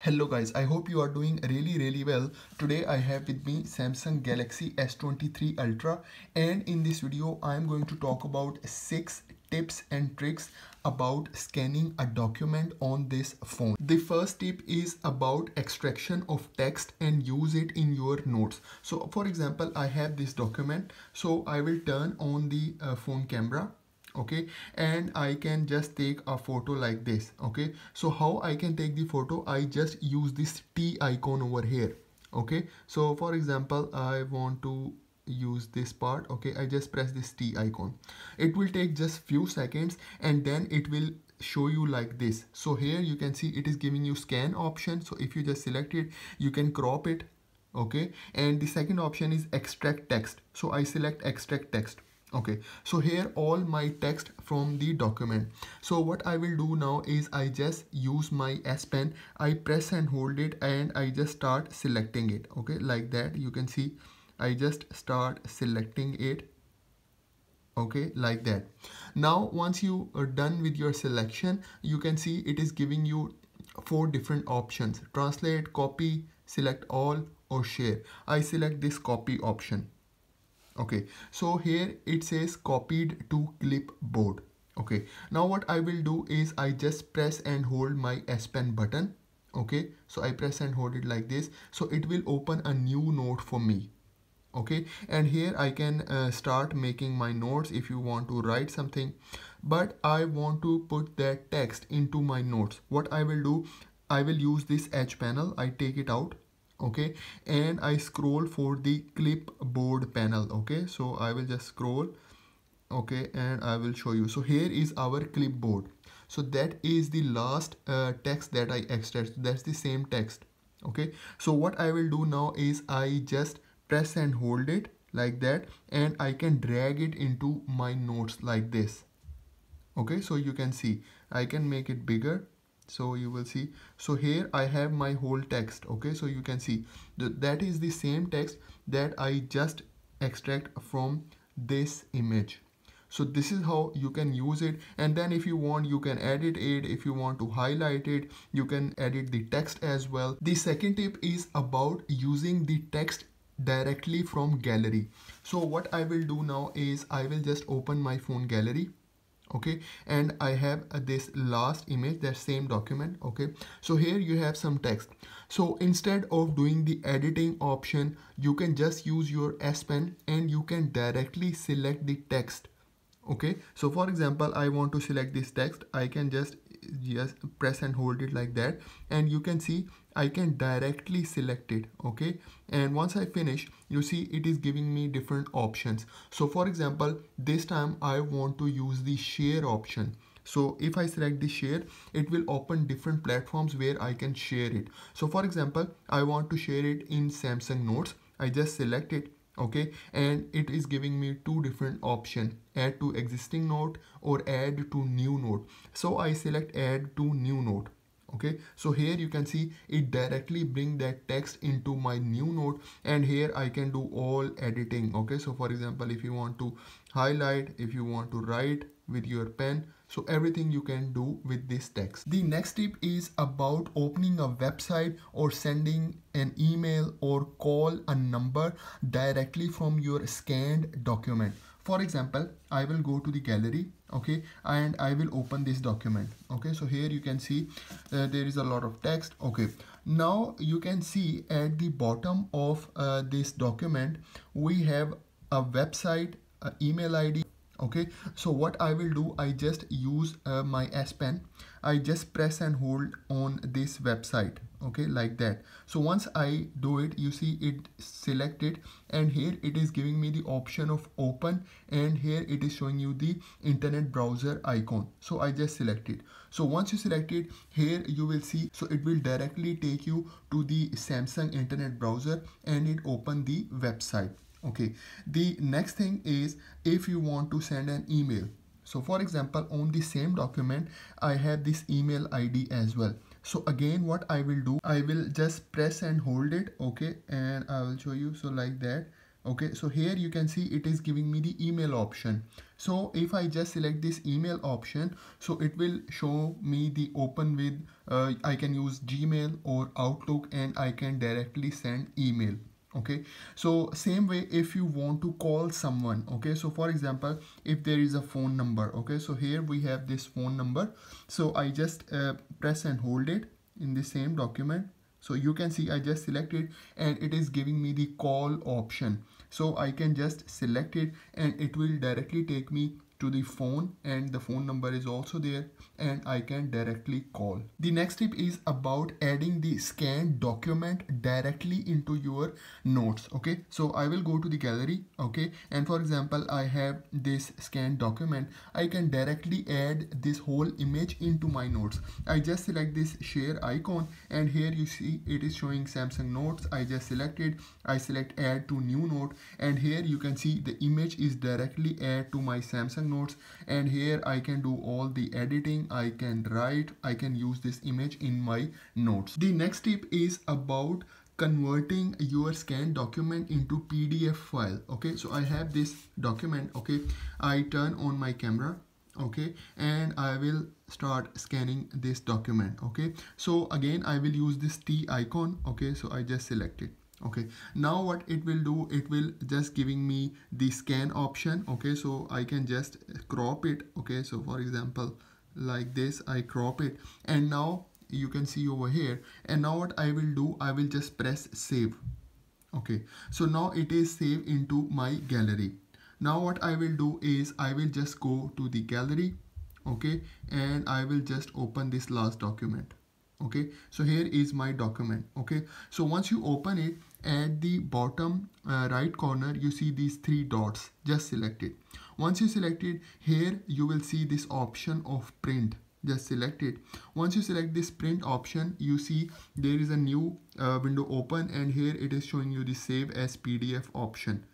Hello guys, I hope you are doing really really well. Today I have with me Samsung Galaxy S23 Ultra and in this video I am going to talk about 6 tips and tricks about scanning a document on this phone. The first tip is about extraction of text and use it in your notes. So for example, I have this document. So I will turn on the uh, phone camera okay? And I can just take a photo like this okay? So how I can take the photo? I just use this T icon over here okay? So for example I want to use this part okay? I just press this T icon. It will take just few seconds and then it will show you like this. So here you can see it is giving you scan option. So if you just select it you can crop it okay? And the second option is extract text. So I select extract text okay so here all my text from the document. So what I will do now is I just use my S Pen I press and hold it and I just start selecting it. Okay like that you can see I just start selecting it. Okay like that. Now once you are done with your selection you can see it is giving you four different options. Translate copy select all or share. I select this copy option okay so here it says copied to clipboard. Okay now what I will do is I just press and hold my S Pen button. Okay so I press and hold it like this. So it will open a new note for me. Okay and here I can uh, start making my notes if you want to write something. But I want to put that text into my notes. What I will do I will use this edge panel. I take it out okay? And I scroll for the clipboard panel okay? So I will just scroll okay? And I will show you. So here is our clipboard. So that is the last uh, text that I extract that's the same text okay? So what I will do now is I just press and hold it like that and I can drag it into my notes like this okay? So you can see. I can make it bigger so you will see. So here I have my whole text okay? So you can see. That that is the same text that I just extract from this image. So this is how you can use it. And then if you want you can edit it. If you want to highlight it you can edit the text as well. The second tip is about using the text directly from gallery. So what I will do now is I will just open my phone gallery okay? And I have uh, this last image that same document okay? So here you have some text. So instead of doing the editing option you can just use your S Pen and you can directly select the text okay? So for example I want to select this text. I can just just press and hold it like that. And you can see I can directly select it okay? And once I finish you see it is giving me different options. So for example this time I want to use the share option. So if I select the share it will open different platforms where I can share it. So for example I want to share it in Samsung Notes. I just select it okay? And it is giving me two different options add to existing note or add to new note. So i select add to new note okay so here you can see it directly bring that text into my new note and here i can do all editing. Okay so for example if you want to highlight if you want to write with your pen so everything you can do with this text. The next tip is about opening a website or sending an email or call a number directly from your scanned document. For example, I will go to the gallery, okay, and I will open this document. Okay, so here you can see uh, there is a lot of text. Okay, now you can see at the bottom of uh, this document, we have a website, a email ID, okay? So what I will do I just use uh, my S Pen. I just press and hold on this website okay like that. So once I do it you see it selected and here it is giving me the option of open and here it is showing you the internet browser icon. So I just select it so once you select it here you will see so it will directly take you to the Samsung internet browser and it open the website okay. The next thing is if you want to send an email. So for example on the same document i have this email id as well. So again what i will do i will just press and hold it okay? And i will show you so like that okay? So here you can see it is giving me the email option. So if I just select this email option so it will show me the open with uh, I can use Gmail or Outlook and I can directly send email okay? So same way if you want to call someone okay? So for example if there is a phone number okay? So here we have this phone number. So I just uh, press and hold it in the same document. So you can see I just selected and it is giving me the call option. So I can just select it and it will directly take me to the phone and the phone number is also there and I can directly call. The next tip is about adding the scanned document directly into your notes. Okay, so I will go to the gallery. Okay, and for example, I have this scanned document. I can directly add this whole image into my notes. I just select this share icon and here you see it is showing Samsung notes. I just selected, I select add to new note and here you can see the image is directly add to my Samsung notes and here I can do all the editing I can write I can use this image in my notes. The next tip is about converting your scanned document into PDF file okay? So I have this document okay? I turn on my camera okay? And I will start scanning this document okay? So again I will use this T icon okay? So I just select it okay. Now what it will do it will just giving me the scan option. Okay. So I can just crop it. Okay. So for example like this I crop it. And now you can see over here. And now what I will do I will just press save. Okay. So now it is saved into my gallery. Now what I will do is I will just go to the gallery. Okay. And I will just open this last document. Okay. So here is my document. Okay. So once you open it at the bottom uh, right corner you see these three dots. Just select it. Once you select it here you will see this option of print. Just select it. Once you select this print option you see there is a new uh, window open and here it is showing you the save as pdf option.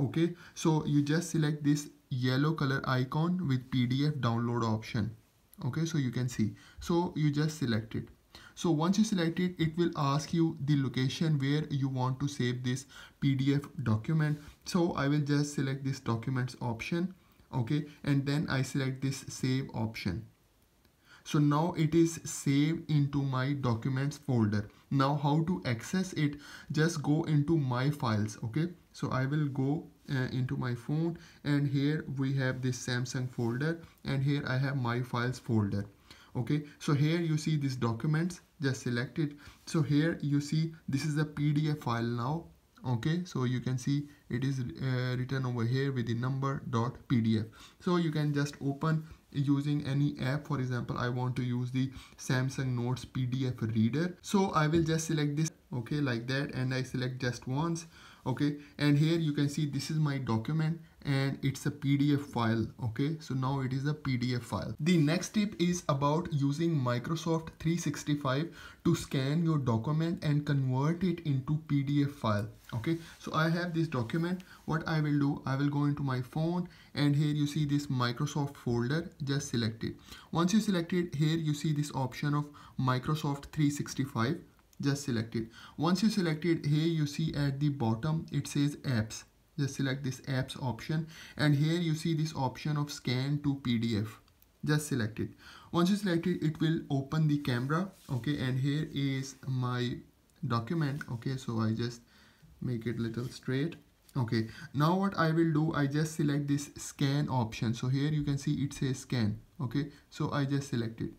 Okay? So you just select this yellow color icon with pdf download option. Okay? So you can see. So you just select it so once you select it it will ask you the location where you want to save this pdf document. So i will just select this documents option okay? And then i select this save option. So now it is saved into my documents folder. Now how to access it? Just go into my files okay? So i will go uh, into my phone and here we have this samsung folder and here i have my files folder okay so here you see these documents just select it so here you see this is a pdf file now. Okay so you can see it is uh, written over here with the number dot pdf so you can just open using any app. For example i want to use the samsung notes pdf reader. So i will just select this okay like that and i select just once okay. And here you can see this is my document and it's a pdf file okay? So now it is a pdf file. The next tip is about using microsoft 365 to scan your document and convert it into pdf file okay? So i have this document. What i will do i will go into my phone and here you see this microsoft folder. Just select it. Once you select it here you see this option of microsoft 365 just select it. Once you select it here you see at the bottom it says apps just select this apps option. And here you see this option of scan to pdf just select it. Once you select it it will open the camera okay? And here is my document okay? So i just make it little straight okay? Now what i will do i just select this scan option. So here you can see it says scan okay? So i just select it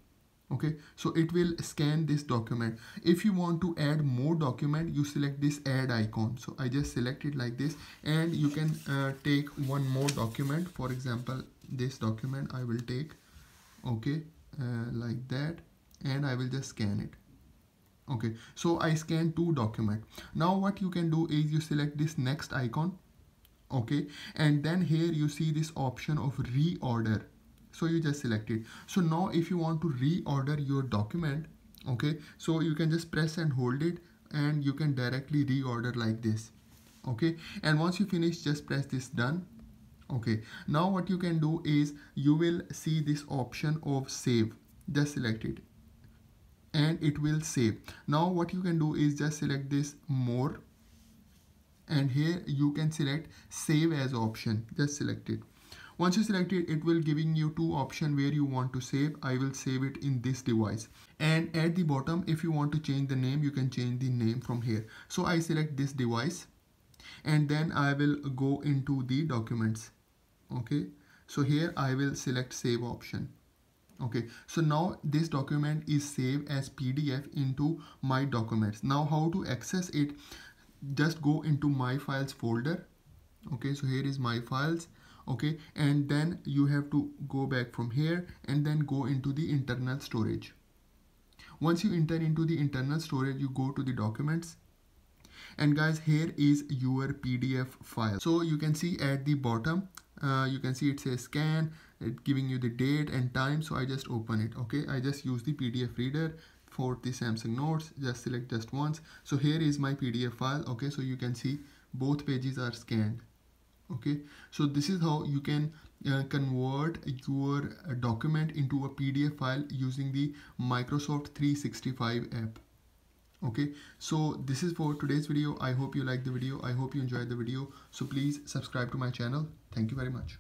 okay? So it will scan this document. If you want to add more document you select this add icon. So i just select it like this. And you can uh, take one more document. For example this document i will take okay uh, like that. And i will just scan it. Okay? So i scan two document. Now what you can do is you select this next icon okay? And then here you see this option of reorder so you just select it. So now if you want to reorder your document okay so you can just press and hold it and you can directly reorder like this okay? And once you finish just press this done okay? Now what you can do is you will see this option of save. Just select it and it will save. Now what you can do is just select this more and here you can select save as option. Just select it once you select it it will giving you two option where you want to save. I will save it in this device. And at the bottom if you want to change the name you can change the name from here. So i select this device and then i will go into the documents. Okay? So here i will select save option. Okay? So now this document is saved as pdf into my documents. Now how to access it? Just go into my files folder. Okay? So here is my files okay and then you have to go back from here and then go into the internal storage. Once you enter into the internal storage you go to the documents. And guys here is your pdf file. So you can see at the bottom uh, you can see it says scan it giving you the date and time. So i just open it okay? I just use the pdf reader for the samsung notes. Just select just once. So here is my pdf file okay? So you can see both pages are scanned okay so this is how you can uh, convert your uh, document into a pdf file using the microsoft 365 app. Okay so this is for today's video. I hope you like the video. I hope you enjoyed the video. So please subscribe to my channel. Thank you very much